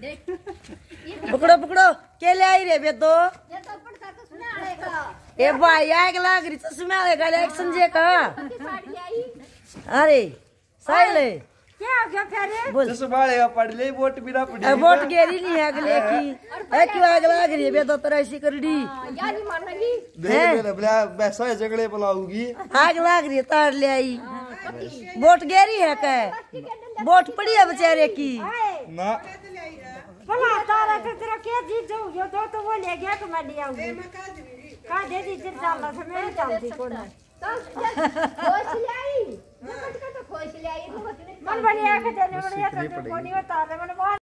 पकड़ो पकड़ो। के ले आई रे बे दो। ये तो अपन का तो सुना आएगा ए भाई आग लाग रही चश्मे वाले का एक संजय का? अरे सही ले। क्या हो गया फिर? बोल। चश्मा ले वोट बिना पड़ी वोट गेरी नहीं है अगले की ए क्यों आग लाग रही है बे दो तरह ऐसी कर दी यार ही मान लगी। देख मेरा बला वैसा है झगड़े बुलाऊँगी आग लाग रही तार ले आई। वोट गेरी है का वोट पड़ी है बेचारे की। ना। भला तारा तो तेरा क्या जी जो दो तो वो ले गया तो मैं ले आऊँगी का दे दी जिस डालना था मैं चलती कौन है तो खोज ले आई मैं कट का तो खोज ले आई मन बनिया के देने बढ़िया तो कोनी बता दे मन